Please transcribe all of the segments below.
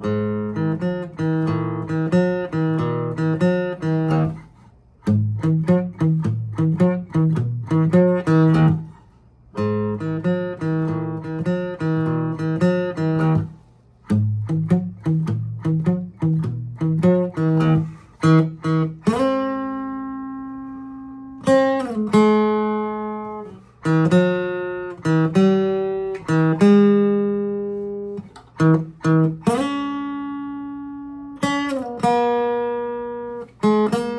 thank mm -hmm. you thank mm -hmm.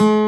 you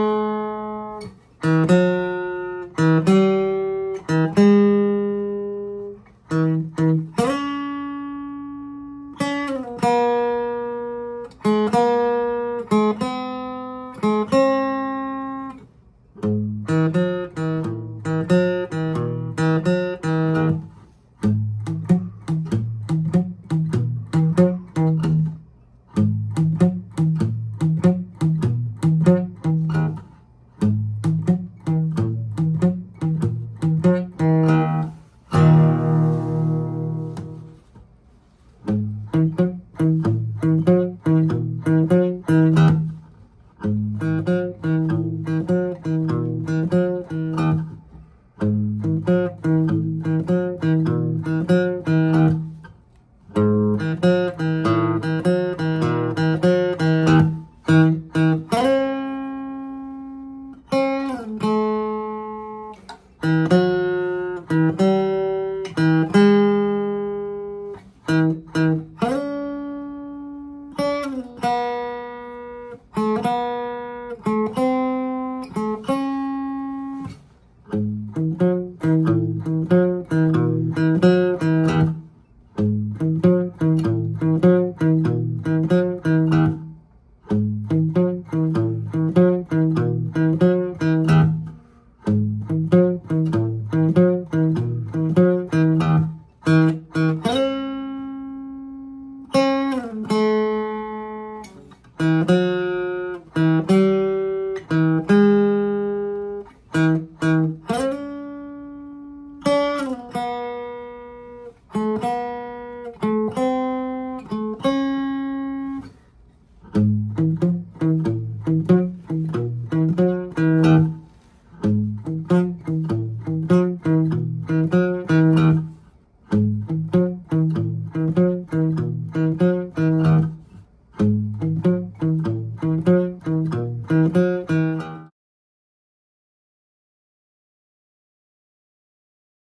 Música